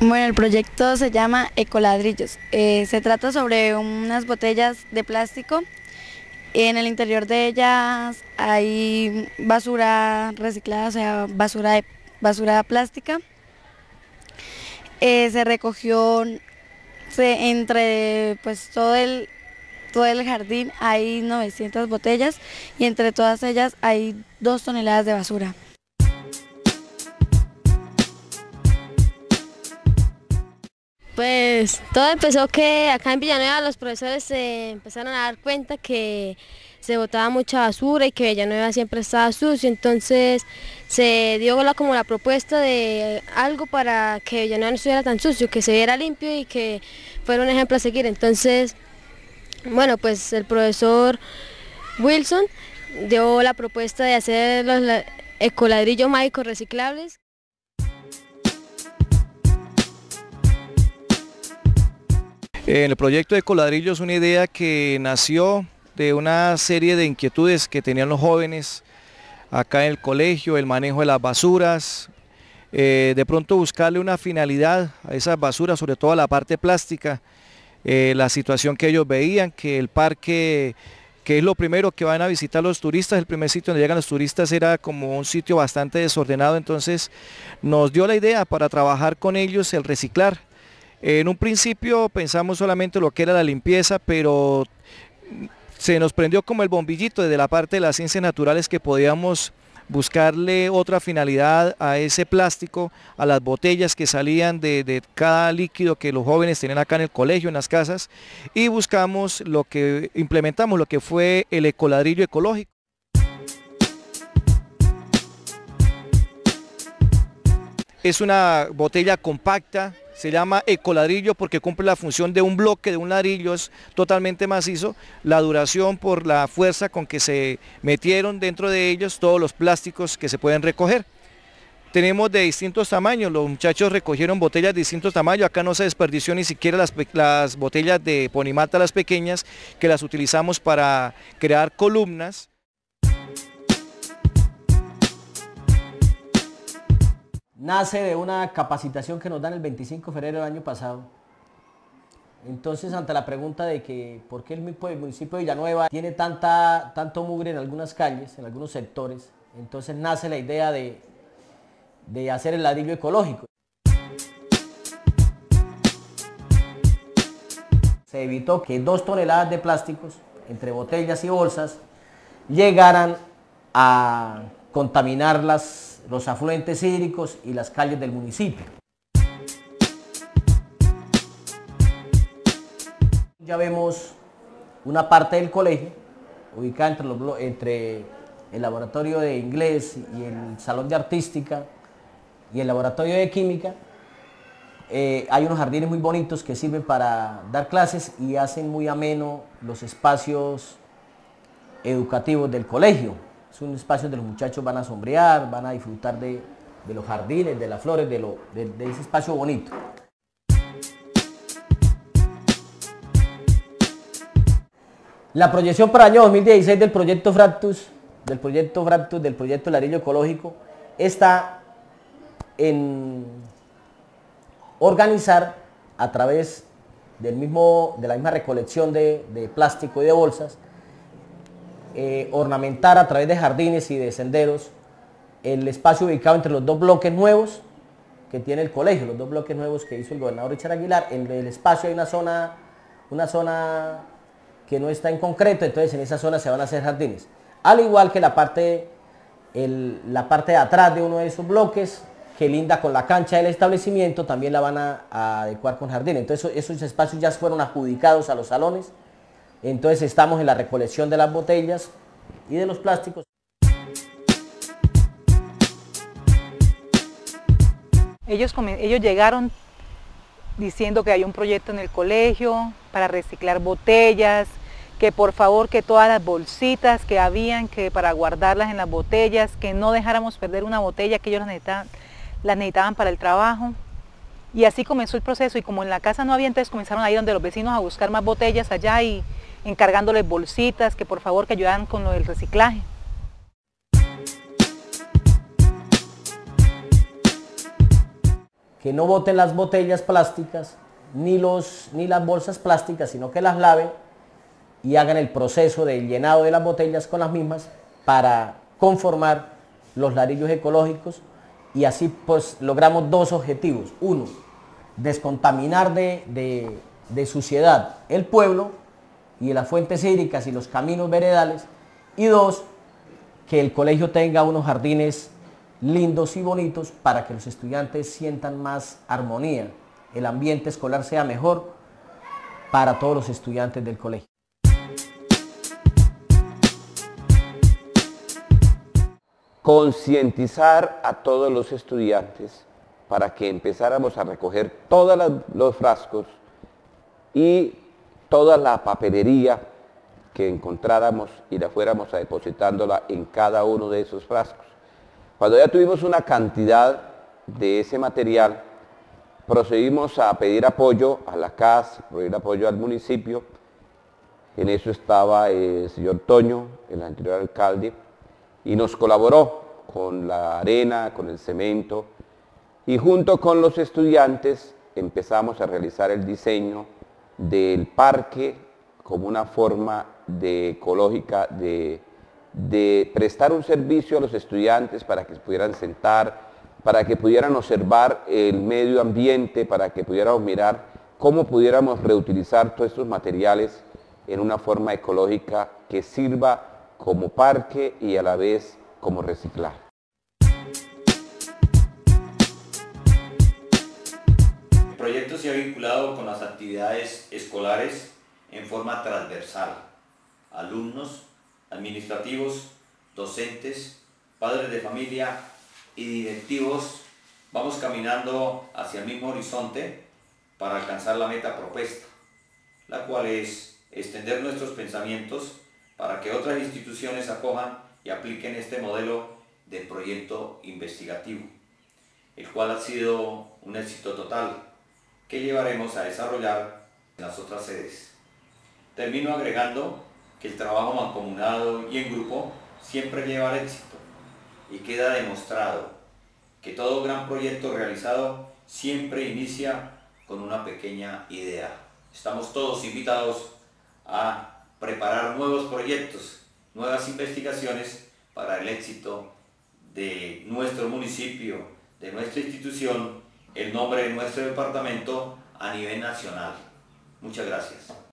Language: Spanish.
Bueno, el proyecto se llama Ecoladrillos. Eh, se trata sobre unas botellas de plástico. En el interior de ellas hay basura reciclada, o sea, basura, de, basura plástica. Eh, se recogió se, entre pues, todo, el, todo el jardín hay 900 botellas y entre todas ellas hay 2 toneladas de basura. Pues todo empezó que acá en Villanueva los profesores se empezaron a dar cuenta que se botaba mucha basura y que Villanueva siempre estaba sucio, entonces se dio la, como la propuesta de algo para que Villanueva no estuviera tan sucio, que se viera limpio y que fuera un ejemplo a seguir. Entonces, bueno, pues el profesor Wilson dio la propuesta de hacer los ecoladrillos mágicos reciclables. El proyecto de Coladrillo es una idea que nació de una serie de inquietudes que tenían los jóvenes acá en el colegio, el manejo de las basuras, eh, de pronto buscarle una finalidad a esas basuras, sobre todo a la parte plástica, eh, la situación que ellos veían, que el parque, que es lo primero que van a visitar los turistas, el primer sitio donde llegan los turistas era como un sitio bastante desordenado, entonces nos dio la idea para trabajar con ellos el reciclar, en un principio pensamos solamente lo que era la limpieza, pero se nos prendió como el bombillito desde la parte de las ciencias naturales que podíamos buscarle otra finalidad a ese plástico, a las botellas que salían de, cada líquido que los jóvenes tenían acá en el colegio, en las casas, y buscamos lo que implementamos, lo que fue el ecoladrillo ecológico. Es una botella compacta, se llama ecoladrillo porque cumple la función de un bloque, de un ladrillo, es totalmente macizo, la duración por la fuerza con que se metieron dentro de ellos todos los plásticos que se pueden recoger. Tenemos de distintos tamaños, los muchachos recogieron botellas de distintos tamaños, acá no se desperdició ni siquiera las, las botellas de ponimata, las pequeñas, que las utilizamos para crear columnas. Nace de una capacitación que nos dan el 25 de febrero del año pasado. Entonces, ante la pregunta de que por qué el municipio de Villanueva tiene tanta, tanto mugre en algunas calles, en algunos sectores, entonces nace la idea de, de hacer el ladrillo ecológico. Se evitó que dos toneladas de plásticos, entre botellas y bolsas, llegaran a contaminar las los afluentes hídricos y las calles del municipio. Ya vemos una parte del colegio ubicada entre, el laboratorio de inglés y el salón de artística y el laboratorio de química. Eh, hay unos jardines muy bonitos que sirven para dar clases y hacen muy ameno los espacios educativos del colegio. Es un espacio donde los muchachos van a sombrear, van a disfrutar de, los jardines, de las flores, de, de ese espacio bonito. La proyección para el año 2016 del proyecto Fractus, del proyecto Fractus, del proyecto Larillo Ecológico, está en organizar a través del mismo, de la misma recolección de, de plástico y de bolsas, eh, ornamentar a través de jardines y de senderos el espacio ubicado entre los dos bloques nuevos que tiene el colegio, los dos bloques nuevos que hizo el gobernador Richard Aguilar. En el espacio hay una zona, una zona que no está en concreto, entonces en esa zona se van a hacer jardines. Al igual que la parte, la parte de atrás de uno de esos bloques, que linda con la cancha del establecimiento, también la van a, a adecuar con jardines. Entonces esos espacios ya fueron adjudicados a los salones entonces estamos en la recolección de las botellas y de los plásticos. Ellos, ellos llegaron diciendo que hay un proyecto en el colegio para reciclar botellas, que por favor que todas las bolsitas que habían, que para guardarlas en las botellas, que no dejáramos perder una botella que ellos las necesitaban, para el trabajo. Y así comenzó el proceso y como en la casa no había, entonces comenzaron ahí donde los vecinos a buscar más botellas allá y, encargándoles bolsitas, que por favor que ayudan con lo del reciclaje. Que no boten las botellas plásticas, ni, los, ni las bolsas plásticas, sino que las laven y hagan el proceso del llenado de las botellas con las mismas para conformar los ladrillos ecológicos y así pues logramos dos objetivos. Uno, descontaminar de, de suciedad el pueblo y las fuentes hídricas y los caminos veredales. Y dos, que el colegio tenga unos jardines lindos y bonitos para que los estudiantes sientan más armonía, el ambiente escolar sea mejor para todos los estudiantes del colegio. Concientizar a todos los estudiantes para que empezáramos a recoger todos los frascos y toda la papelería que encontráramos y la fuéramos a depositándola en cada uno de esos frascos. Cuando ya tuvimos una cantidad de ese material, procedimos a pedir apoyo a la CAS, pedir apoyo al municipio. En eso estaba el señor Toño, el anterior alcalde, y nos colaboró con la arena, con el cemento, y junto con los estudiantes empezamos a realizar el diseño del parque como una forma de ecológica de, de prestar un servicio a los estudiantes para que pudieran sentar, para que pudieran observar el medio ambiente, para que pudiéramos mirar cómo pudiéramos reutilizar todos estos materiales en una forma ecológica que sirva como parque y a la vez como reciclar. Proyecto se ha vinculado con las actividades escolares en forma transversal. Alumnos, administrativos, docentes, padres de familia y directivos vamos caminando hacia el mismo horizonte para alcanzar la meta propuesta, la cual es extender nuestros pensamientos para que otras instituciones acojan y apliquen este modelo de proyecto investigativo, el cual ha sido un éxito total que llevaremos a desarrollar en las otras sedes. Termino agregando que el trabajo mancomunado y en grupo siempre lleva al éxito y queda demostrado que todo gran proyecto realizado siempre inicia con una pequeña idea. Estamos todos invitados a preparar nuevos proyectos, nuevas investigaciones para el éxito de nuestro municipio, de nuestra institución, el nombre de nuestro departamento a nivel nacional. Muchas gracias.